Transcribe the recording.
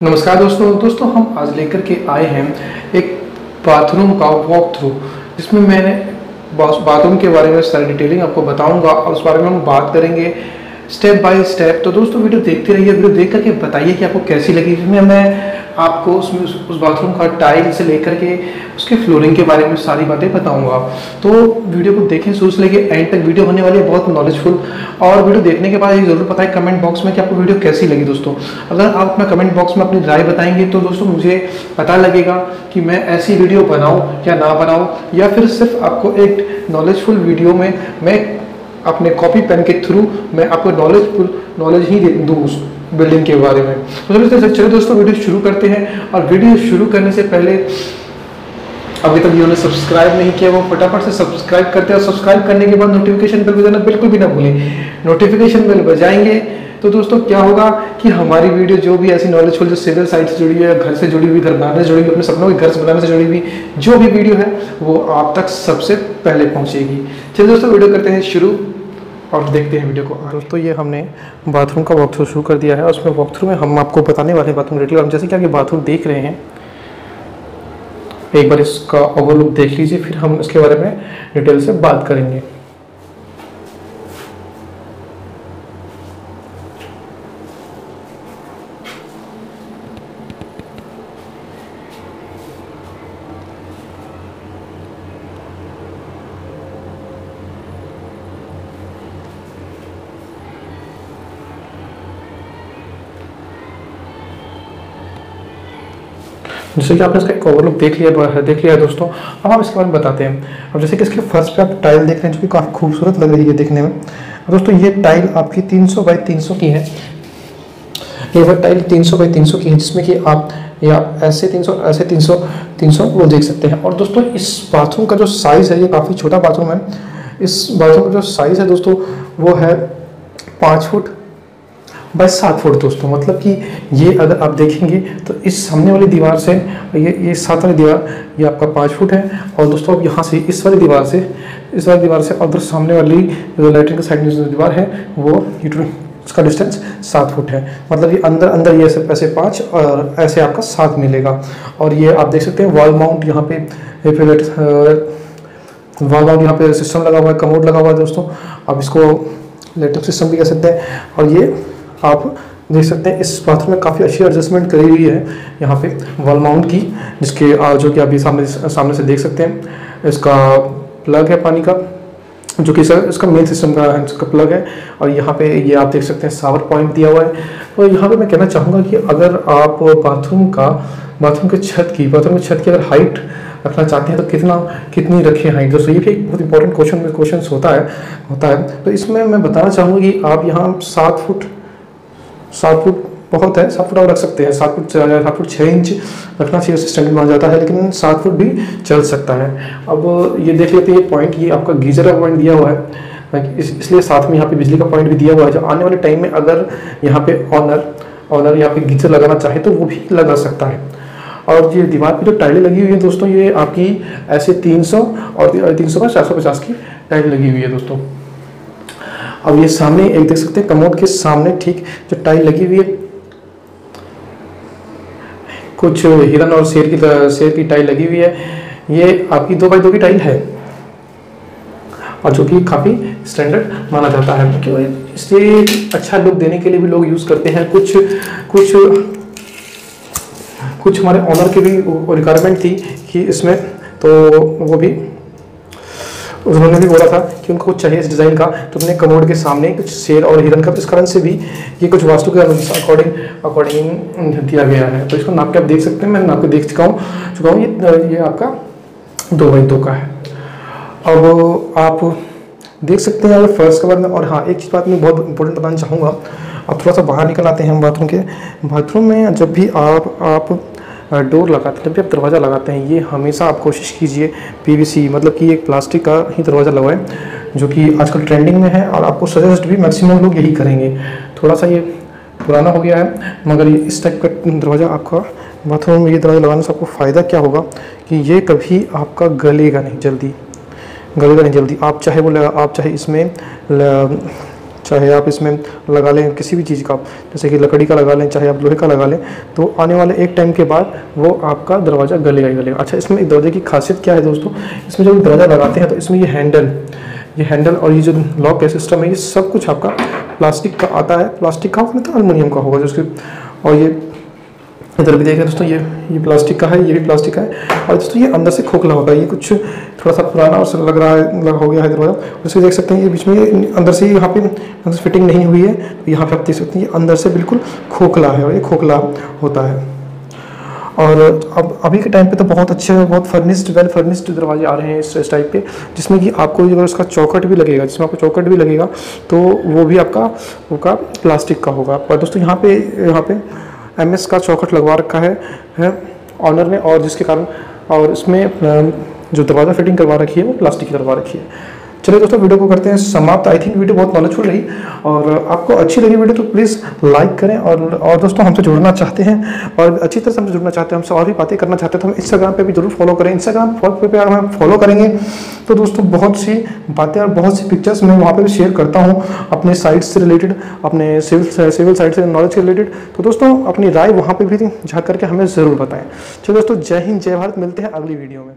नमस्कार दोस्तों। दोस्तों, हम आज लेकर के आए हैं एक बाथरूम का वॉक थ्रू जिसमें मैंने बाथरूम के बारे में सारी डिटेलिंग आपको बताऊँगा और उस बारे में हम बात करेंगे स्टेप बाय स्टेप तो दोस्तों वीडियो देखते रहिए वीडियो देख करके बताइए कि आपको कैसी लगी। इसमें मैं आपको उसमें उस, बाथरूम का टाइल से लेकर के उसके फ्लोरिंग के बारे में सारी बातें बताऊँगा। तो वीडियो को देखें शुरू से लेके एंड तक वीडियो होने वाली है बहुत नॉलेजफुल और वीडियो देखने के बाद ये ज़रूर बताएँ कमेंट बॉक्स में कि आपको वीडियो कैसी लगी दोस्तों। अगर आप अपना कमेंट बॉक्स में अपनी राय बताएँगे तो दोस्तों मुझे पता लगेगा कि मैं ऐसी वीडियो बनाऊँ या ना बनाऊँ या फिर सिर्फ़ आपको एक नॉलेजफुल वीडियो में मैं अपने कॉपी पेन के थ्रू मैं आपको नॉलेजफुल नॉलेज ही दूँ उस बिल्डिंग के बारे में। तो चलिए चलिए दोस्तों वीडियो शुरू करते हैं। और वीडियो शुरू करने से पहले, अभी तक जिन्होंने सब्सक्राइब नहीं किया, वो फटाफट से सब्सक्राइब करते हैं और सब्सक्राइब करने के बाद नोटिफिकेशन बेल बजाना बिल्कुल भी ना भूलें। नोटिफिकेशन बेल बजाएँगे तो दोस्तों, क्या होगा कि हमारी वीडियो जो भी ऐसी नॉलेजफुल जो सिविल साइट से जुड़ी हुई है, घर से जुड़ी हुई घर बनाने से जुड़ी हुई, अपने सपनों के घर से बनाने से जुड़ी हुई, जो भी वीडियो है, वो आप तक सबसे पहले पहुंचेगी। चलिए दोस्तों वीडियो करते हैं शुरू। और देखते हैं वीडियो को दोस्तों, ये हमने बाथरूम का वॉक थ्रू शुरू कर दिया है। और उसमें वॉक थ्रू में हम आपको बताने वाले हैं बाथरूम डिटेल हम जैसे कि आप बाथरूम देख रहे हैं, एक बार इसका ओवरलुक देख लीजिए, फिर हम इसके बारे में डिटेल से बात करेंगे। जैसे कि आपने इसका एक ओवरलुक देख लिया देख लिया है दोस्तों। अब हम इसके बारे में बताते हैं। अब जैसे कि इसके फ़र्स्ट पे आप टाइल देख रहे हैं, जो कि काफ़ी खूबसूरत लग रही है देखने में। दोस्तों, ये टाइल आपकी 300 बाई 300 की है। ये वह टाइल 300 बाई 300 की है, जिसमें कि आप या ऐसे 300 ऐसे 300 300 वो देख सकते हैं। और दोस्तों, इस बाथरूम का जो साइज़ है, ये काफ़ी छोटा बाथरूम है। इस बाथरूम का जो साइज़ है दोस्तों, वो है पाँच फुट बाई सात फुट दोस्तों मतलब कि ये अगर आप देखेंगे तो इस सामने वाली दीवार से, ये ये सात वाली दीवार, ये आपका पाँच फुट है। और दोस्तों अब यहाँ से इस वाली दीवार से, इस वाली दीवार से और सामने वाली जो लाइटिंग की साइड में जो दीवार है, वो उसका डिस्टेंस सात फुट है। मतलब ये अंदर अंदर ये ऐसे ऐसे पाँच, और ऐसे आपका सात मिलेगा। और ये आप देख सकते हैं वॉल माउंट यहाँ पे वॉल माउंट यहाँ पे सिस्टम लगा हुआ है कमोड लगा हुआ है दोस्तों। आप इसको लेटअप सिस्टम भी कह सकते हैं। और ये आप देख सकते हैं, इस बाथरूम में काफ़ी अच्छी एडजस्टमेंट करी हुई है यहाँ पे वॉल माउंट की, जिसके जो कि आप ये सामने सामने से देख सकते हैं। इसका प्लग है पानी का, जो कि सर इसका मेन सिस्टम का, इसका प्लग है। और यहाँ पे ये आप देख सकते हैं सावर पॉइंट दिया हुआ है। तो यहाँ पे मैं कहना चाहूँगा कि अगर आप बाथरूम का बाथरूम के छत की बाथरूम की छत की अगर हाइट रखना चाहते हैं तो कितना, कितनी रखें हाइट दोस्तों ये भी एक बहुत इंपॉर्टेंट क्वेश्चन क्वेश्चन होता है होता है। तो इसमें मैं बताना चाहूँगा कि आप यहाँ सात फुट सात फुट बहुत है सात फुट आप रख सकते हैं। सात फुट सात फुट छः इंच रखना चाहिए स्टैंडर्ड माना जाता है लेकिन सात फुट भी चल सकता है। अब ये देख लेते हैं पॉइंट ये आपका गीजर का पॉइंट दिया हुआ है। इस, इसलिए साथ में यहाँ पे बिजली का पॉइंट भी दिया हुआ है जो आने वाले टाइम में अगर यहाँ पे ऑनर ऑनर यहाँ पे गीजर लगाना चाहे तो वो भी लगा सकता है। और ये दीवार पे जो टाइलें लगी हुई है दोस्तों ये आपकी ऐसे 300 और 300 का चार सौ पचास की टाइल लगी हुई है दोस्तों। अब ये सामने एक देख सकते हैं कमोड के सामने ठीक जो टाइल लगी हुई है। कुछ हिरन और शेर की शेर की टाइल लगी हुई है। ये आपकी दो बाई दो की टाइल है। और जो कि काफ़ी स्टैंडर्ड माना जाता है। क्यों इसलिए अच्छा लुक देने के लिए भी लोग यूज़ करते हैं। कुछ कुछ कुछ हमारे ऑनर की भी रिक्वायरमेंट थी कि इसमें तो वो भी उन्होंने भी बोला था कि उनको कुछ चाहिए इस डिज़ाइन का। तो उन्होंने कमोड के सामने कुछ शेर और हिरन का, इस कारण से भी ये कुछ वास्तु के अकॉर्डिंग अकॉर्डिंग दिया गया है। तो इसको नाप के आप देख सकते हैं, मैं नाप के देख चुका हूँ चुका हूँ। ये ये आपका दो बाई दो का है। अब आप देख सकते हैं अगर फ़र्स्ट कवर में, और हाँ एक चीज़ बात मैं बहुत इंपॉर्टेंट बताना चाहूँगा। अब थोड़ा सा बाहर निकल आते हैं हम बाथरूम के। बाथरूम में जब भी आप आप डोर लगाते हैं, जब भी आप दरवाज़ा लगाते हैं, ये हमेशा आप कोशिश कीजिए पीवीसी मतलब कि एक प्लास्टिक का ही दरवाज़ा लगवाएँ, जो कि आजकल ट्रेंडिंग में है और आपको सजेस्ट भी मैक्सिमम लोग यही करेंगे। थोड़ा सा ये पुराना हो गया है, मगर इस टाइप का दरवाज़ा आपका बाथरूम में ये दरवाज़ा लगाने से आपको फ़ायदा क्या होगा कि ये कभी आपका गलेगा नहीं जल्दी, गलेगा नहीं जल्दी। आप चाहे वो आप चाहे इसमें चाहे आप इसमें लगा लें किसी भी चीज़ का, जैसे कि लकड़ी का लगा लें, चाहे आप लोहे का लगा लें तो आने वाले एक टाइम के बाद वो आपका दरवाज़ा गलेगा ही गलेगा अच्छा इसमें दरवाजे की खासियत क्या है दोस्तों? इसमें जब दरवाज़ा लगाते हैं तो इसमें ये हैंडल ये हैंडल और ये जो लॉक का सिस्टम है, ये सब कुछ आपका प्लास्टिक का आता है। प्लास्टिक का होगा तो अलमोनियम का होगा जिसके और ये इधर भी देख हैं दोस्तों ये ये प्लास्टिक का है ये भी प्लास्टिक का है। और दोस्तों ये अंदर से खोखला होगा ये कुछ थोड़ा सा पुराना और लग रहा है लग हो गया है दरवाज़ा उसको देख सकते हैं ये बीच में अंदर से यहाँ पे अंदर से फिटिंग नहीं हुई है तो यहाँ पे आप देख सकते हैं ये अंदर से बिल्कुल खोखला है और ये खोखला होता है। और अब अभी के टाइम पे तो बहुत अच्छे बहुत फर्निश्ड वेल फर्निश्ड दरवाजे आ रहे हैं इस, टाइप के जिसमें कि आपको अगर उसका चौकट भी लगेगा जिसमें आपको चौकट भी लगेगा तो वो भी आपका होगा प्लास्टिक का होगा। पर दोस्तों यहाँ पे यहाँ पे एमएस का चौखट लगवा रखा है, है ऑनर ने और जिसके कारण और इसमें जो दरवाज़ा फिटिंग करवा रखी है वो प्लास्टिक की करवा रखी है। चलिए दोस्तों, वीडियो को करते हैं समाप्त। आई थिंक वीडियो बहुत नॉलेजफुल रही और आपको अच्छी लगी वीडियो तो प्लीज़ लाइक करें और और दोस्तों, हमसे जुड़ना चाहते हैं और अच्छी तरह से हमसे जुड़ना चाहते हैं, हमसे और भी बातें करना चाहते हैं तो हम इंस्टाग्राम पे भी ज़रूर फॉलो करें। इंस्टाग्राम पे अगर हम फॉलो करेंगे तो दोस्तों, बहुत सी बातें और बहुत सी पिक्चर्स मैं वहाँ पर भी शेयर करता हूँ, अपने साइट से रिलेटेड अपने सिविल सिविल साइट से नॉलेज से रिलेटेड तो दोस्तों, अपनी राय वहाँ पर भी झाँक करके हमें ज़रूर बताएँ। चलो दोस्तों, जय हिंद, जय भारत। मिलते हैं अगली वीडियो में।